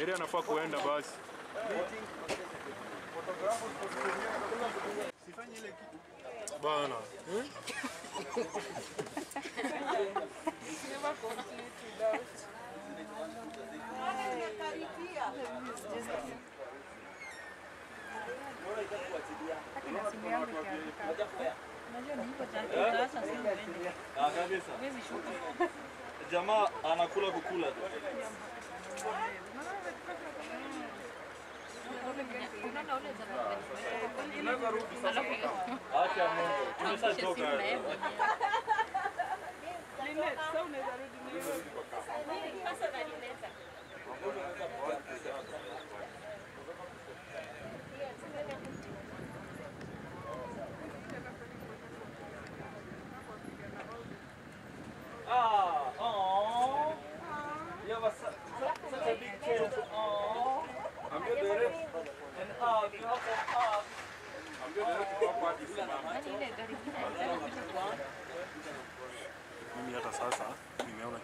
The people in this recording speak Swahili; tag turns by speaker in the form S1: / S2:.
S1: Heri anafaa kuenda basi. Bana.
S2: Jamaa anakula kukula tu. Ah, oh. Yeah, what's up?
S1: Mimi hata sasa nimeona.